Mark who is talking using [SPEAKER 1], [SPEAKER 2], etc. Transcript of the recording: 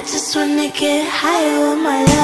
[SPEAKER 1] I just wanna get high with my life.